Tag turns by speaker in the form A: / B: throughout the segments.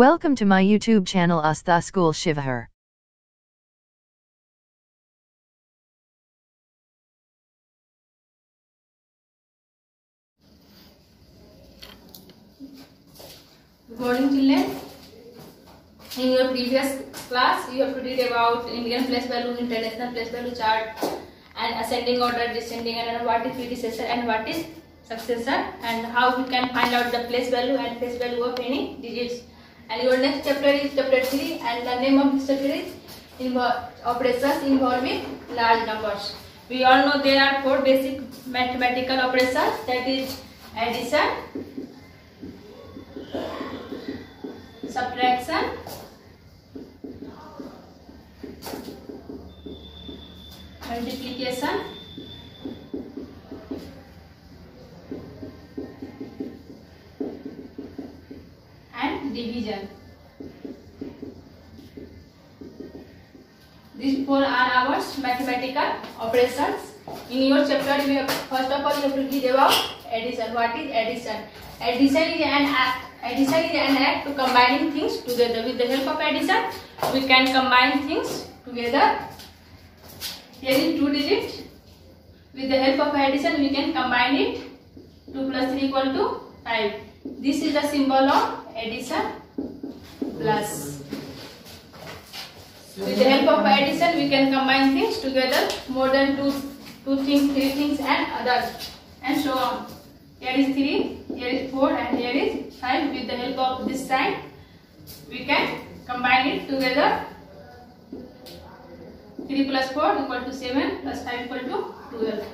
A: Welcome to my YouTube channel Astha School Shivahar.
B: Good morning children. In your previous class, you have to read about Indian place value, international place value chart and ascending order, descending order, what is predecessor and what is successor and how we can find out the place value and place value of any digits. And your next chapter is chapter 3 and the name of this chapter is operations involving large numbers. We all know there are four basic mathematical operations that is addition, subtraction, multiplication division. These four are our mathematical operations. In your chapter, you have, first of all you have to give about addition. What is addition? Addition is an act. Addition is an act to combining things together. With the help of addition, we can combine things together. Here is two digit. With the help of addition, we can combine it. 2 plus 3 equal to 5. This is the symbol of addition plus. With the help of addition, we can combine things together, more than two, two things, three things and others and so on. Here is 3, here is 4 and here is 5. With the help of this sign, we can combine it together. 3 plus 4 equal to 7 plus 5 equal to 12.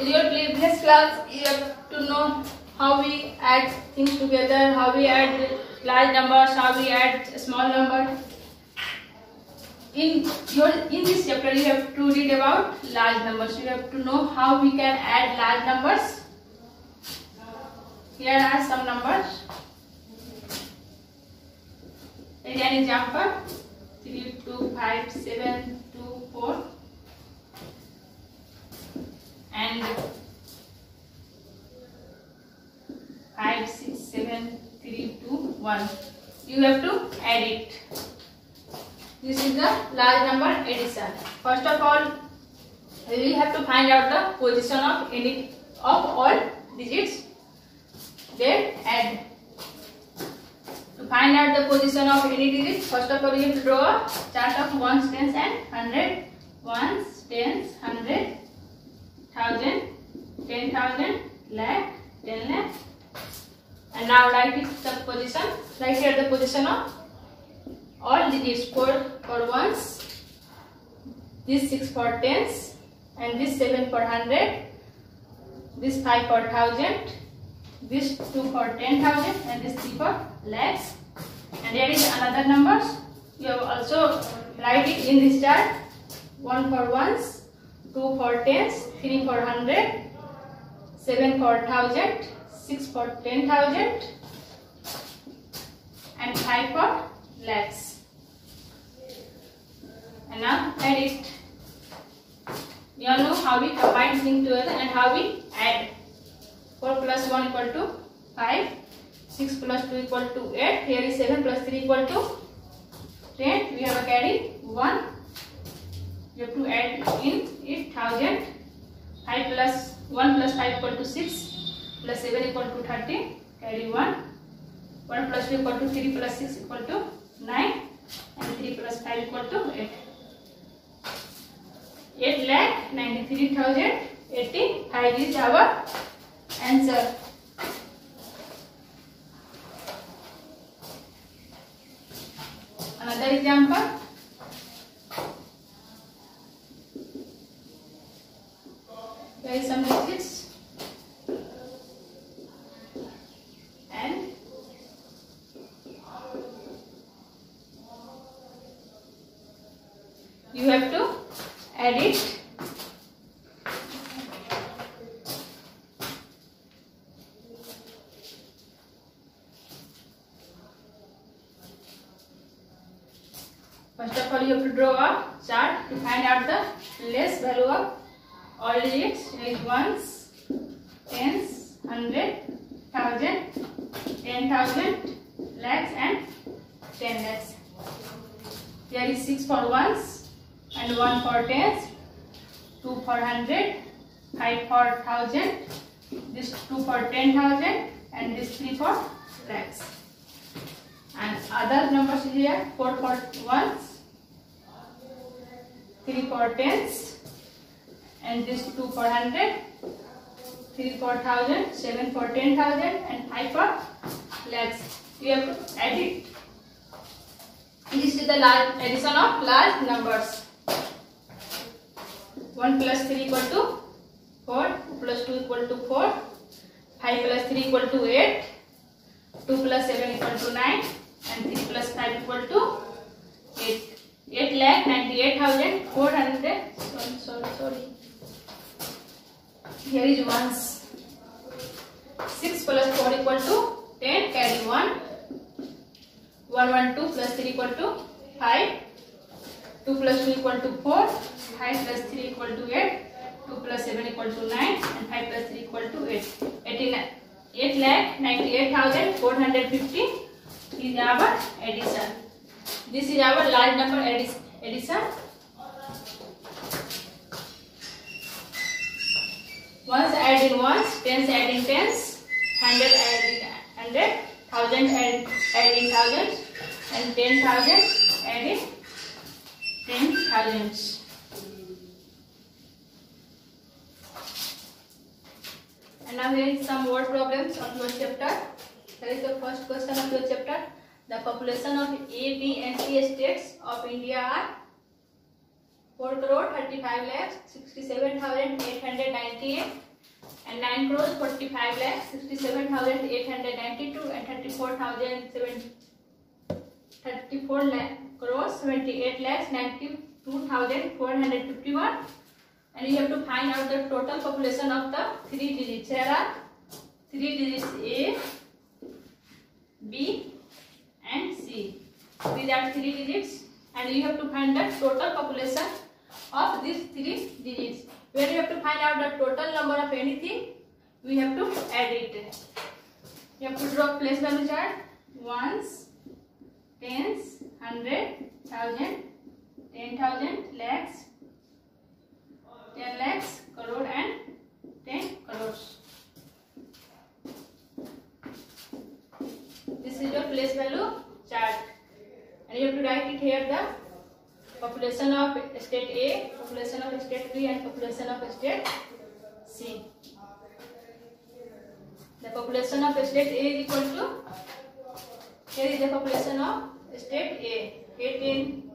B: In your previous class, you have to know how we add things together, how we add large numbers, how we add small numbers. In your in this chapter, you have to read about large numbers. You have to know how we can add large numbers. Here are some numbers. Take an example: 3, 2, 5, 7, one. you have to add it this is the large number addition first of all we have to find out the position of any of all digits then add to find out the position of any digit first of all you have to draw a chart of ones tens and hundred ones tens hundred thousand ten thousand lakh and now write it the position write here the position of all digits 4 for ones this 6 for tens and this 7 for hundred this 5 for thousand this 2 for 10,000 and this 3 for lakhs and there is another numbers you have also write it in this chart 1 for ones 2 for tens 3 for hundred, seven for thousand 6 for 10,000 and 5 for lakhs. And now add it. We all know how we combine things together and how we add. 4 plus 1 equal to 5. 6 plus 2 equal to 8. Here is 7 plus 3 equal to 10. We have a carry 1. You have to add in it 1000. 5 plus 1 plus 5 equal to 6 plus 7 equal to 13, carry 1. 1 plus 2 equal to 3 plus 6 equal to 9 and 3 plus 5 equal to 8. 8,93,085 is our answer. Another example. There is some mistakes. you have to add it First of all, you have to draw a chart to find out the less value of all digits like ones, tens, hundred, thousand, ten thousand, lakhs, and ten lakhs. Here is six for ones, and 1 for tens, 2 for 100, 5 for 1000, this 2 for 10,000 and this 3 for lakhs. And other numbers here 4 for ones, 3 for tens and this 2 for 100, 3 for 1000, 7 for 10,000 and 5 for lakhs. We have added. This is the large addition of large numbers. One plus three equal to four two plus two equal to four five plus three equal to eight two plus seven equal to nine and three plus five equal to eight eight lakh ninety eight thousand four hundred sorry sorry sorry here is ones 6 plus 4 equal to 10 carry 1 1 1 2 plus 3 equal to 5 two plus two equal to four five plus three equal to eight two plus seven equal to nine and five plus three equal to eight eighty eight lakh ninety eight thousand four hundred fifty is our addition. This is our large number addition. Once adding once, tens adding tens, hundred adding hundred, thousand adding thousand, and ten thousand adding then arrange. And now here is some word problems of your chapter. Here is the first question of your chapter. The population of A, B and C states of India are four crore thirty-five lakh sixty-seven thousand eight hundred ninety-eight. and nine crores forty five lakh sixty seven thousand eight hundred ninety two and thirty four thousand seven thirty four lakh crore 78 lakhs 92451 and you have to find out the total population of the three digits here are three digits a b and c these are three digits and you have to find the total population of these three digits When you have to find out the total number of anything we have to add it you have to draw place value chart ones tens hundred, thousand, ten thousand, lakhs, ten lakhs, crore and ten crores. This is your place value chart and you have to write it here the population of state A, population of state B and population of state C. The population of state A is equal to, here is the population of Step A. 8 in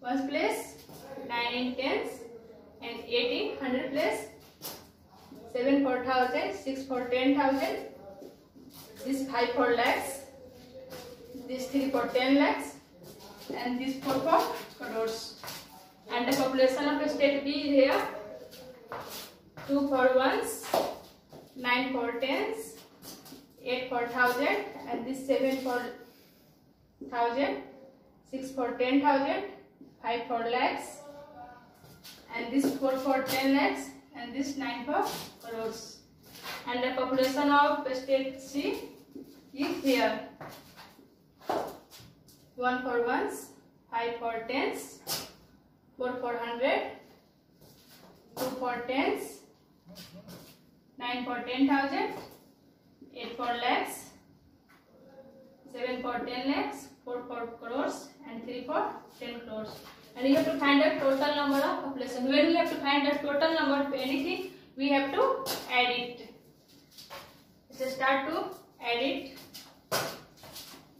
B: place, 9 in tens, and 8 in 100 place, 7 for 1000, 6 for 10,000, this 5 for lakhs, this 3 for 10 lakhs, and this 4 for crores. And the population of the state B is here 2 for ones, 9 for tens, 8 for thousand, and this 7 for thousand, six for ten thousand, five for lakhs, and this four for ten lakhs, and this nine for crores. And the population of state C is here. One for ones, five for tens, four for hundred, two for tens, nine for ten thousand, eight for lakhs. 7 for 10 lakhs, 4 for crores and 3 for 10 crores. And you have to find the total number of population. When we have to find the total number of anything, we have to add it. So start to add it.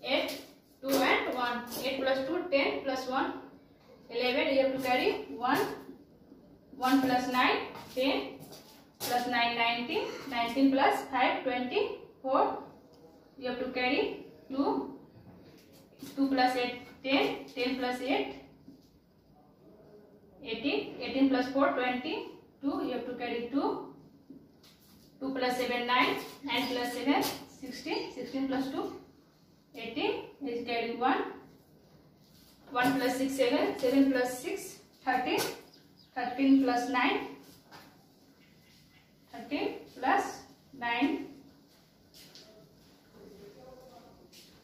B: 8, 2 and 1. 8 plus 2, 10 plus 1, 11. You have to carry 1. 1 plus 9, 10 plus 9, 19. 19 plus 5, 24. You have to carry two two plus eight ten ten plus eight eighteen eighteen plus four twenty two you to carry two two plus seven nine nine plus seven sixteen sixteen plus two eighteen is carry one one plus six seven seven plus six thirteen thirteen plus nine thirteen plus nine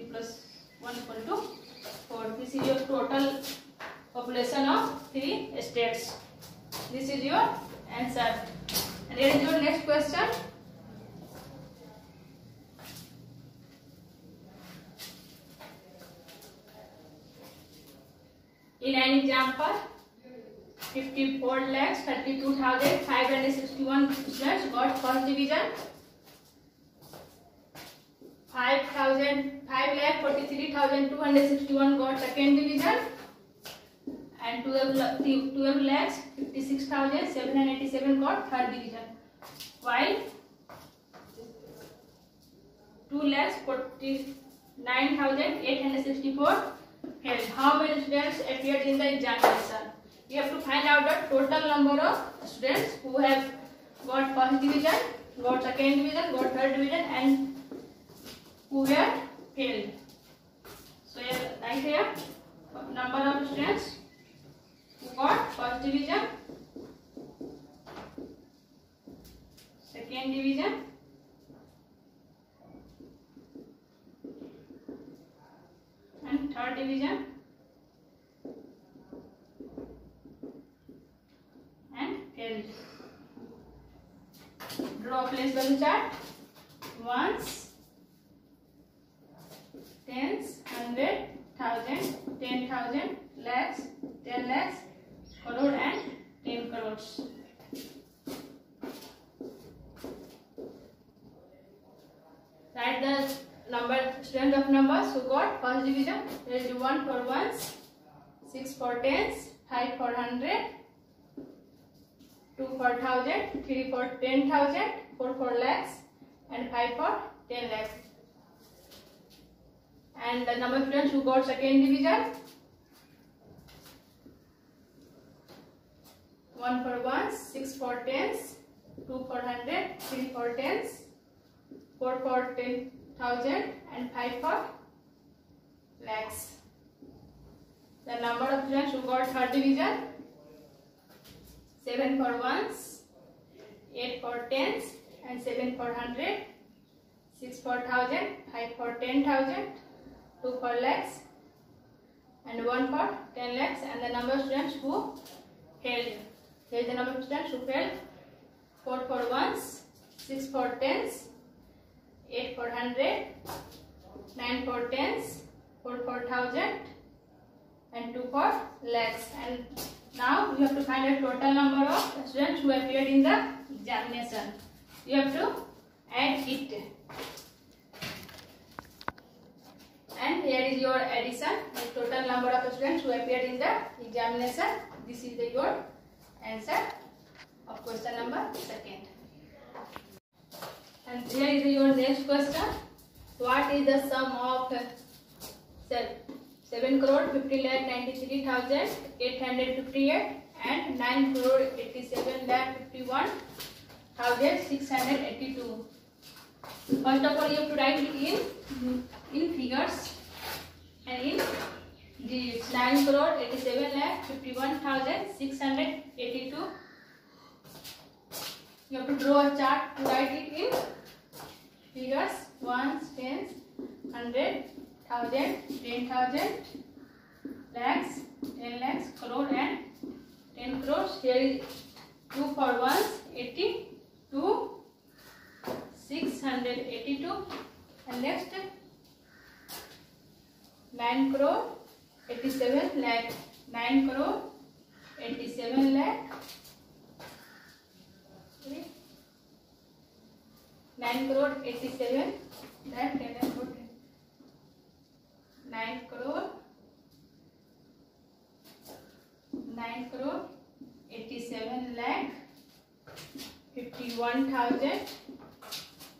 B: three plus one equal to four this is your total population of three states. This is your answer. And here is your next question. In an example, 54 lakhs 32,561 students got first division. 5,000 5,43,261 got second division, and 12,56,787 got third division, while 2,49,864 failed. How many students appeared in the examination? We have to find out the total number of students who have got first division, got second division, got third division, and who were filled. So here, right here, number of students who got first division, second division, and third division. and failed. Draw place on the chart once hundred thousand ten thousand lakhs ten lakhs crore and ten crore write the number student of numbers who got first division there is 1 for ones 6 for tens 5 for 100 2 for 1000 3 for 10000 4 for lakhs and 5 for 10 lakhs and the number of students who got second division. One for ones, six for tens, two for hundred, three for tens, four for ten thousand, and five for lakhs. The number of students who got third division. Seven for ones, eight for tens, and seven for hundred, six for thousand, five for ten thousand. 2 for legs and 1 for 10 legs and the number of students who failed. Here is the number of students who failed. 4 for 1s, 6 for 10s, 8 for 100, 9 for 10s, 4 for 1000 and 2 for legs And now you have to find a total number of students who appeared in the examination. You have to add it. and here is your addition the total number of students who appeared in the examination this is the your answer of question number second and here is your next question what is the sum of 7 crore 50 lakh ninety thousand eight and nine crore eighty seven lakh fifty one thousand six hundred eighty two first of all you have to write it in in figures and in the 9 crore 87 lakh 51,682. You have to draw a chart to write it in figures, ones, tens, hundred, thousand, ten thousand, lakhs, ten lakhs, crore and ten crores. Here is two for ones, eighty two, six hundred eighty two, and next. Nine crore eighty seven lakh nine crore eighty seven lakh nine crore eighty seven lakh nine crore nine crore eighty seven lakh fifty one thousand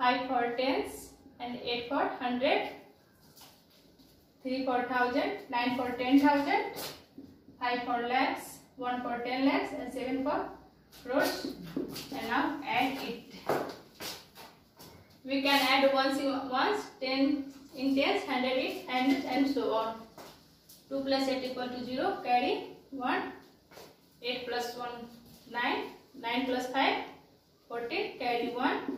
B: 5 for tens and 8 for 100, 3 for 1000, 9 for 10,000, 5 for lakhs, 1 for 10 lakhs and 7 for crores and now add it. We can add once, once 10 in tens, 100 in hundreds and so on. 2 plus 8 equal to 0, carry 1, 8 plus 1, 9, 9 plus 5, 14, carry 1,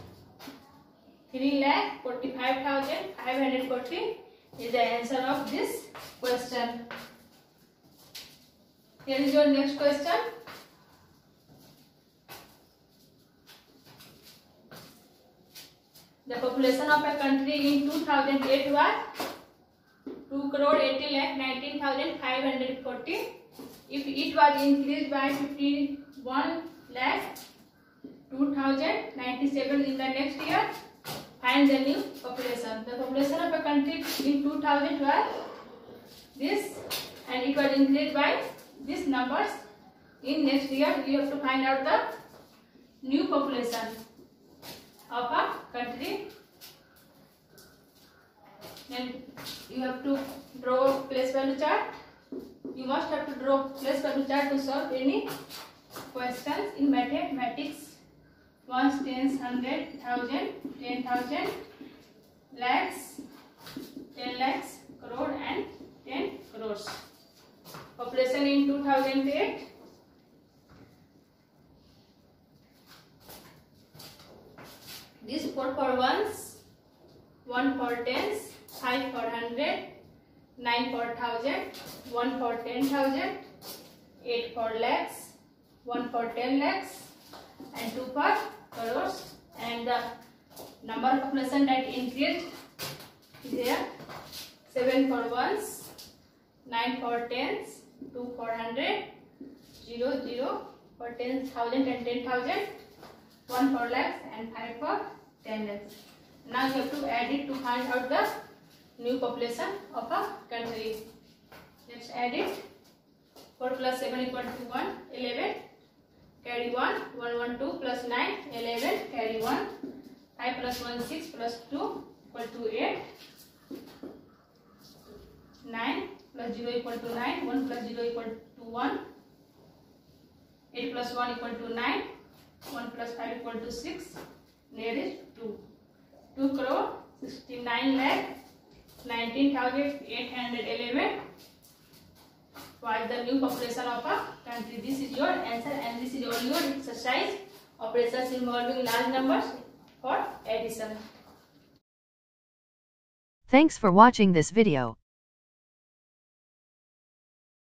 B: three lakh forty five thousand five hundred forty is the answer of this question. Here is your next question. The population of a country in 2008 was 2 crore 80 lakh 19,540. If it was increased by 51 lakh 2097 in the next year, and the new population. The population of a country in 2000 was this and it was increased by these numbers. In next year we have to find out the new population of a country. Then you have to draw place value chart. You must have to draw place value chart to solve any questions in mathematics. Once tens, hundred, thousand, ten thousand, lakhs, ten lakhs, crore and ten crores. Population in 2008. This 4 for ones, 1 for tens, 5 for hundred, 9 for thousand, 1 for ten thousand, 8 for lakhs, 1 for ten lakhs, and 2 for crores and the number of population that increased there 7 for ones 9 for tens 2 for hundred 0 0 for ten thousand, and ten thousand one thousand 1 for lakhs and 5 for 10 lakhs now you have to add it to find out the new population of a country. Let's add it. 4 plus 7 equal to 1, 11. carry 1 1 1 2 plus 9 11 carry 1 5 plus 1 6 plus 2 equal to 8 9 plus 0 equal to 9 1 plus 0 equal to 1 8 plus 1 equal to 9 1 plus 5 equal to 6 there is 2 2 crore 69 lakh 19811 Find the new population of a country. This is your answer and this is all your exercise. Operations involving large numbers for addition.
A: Thanks for watching this video.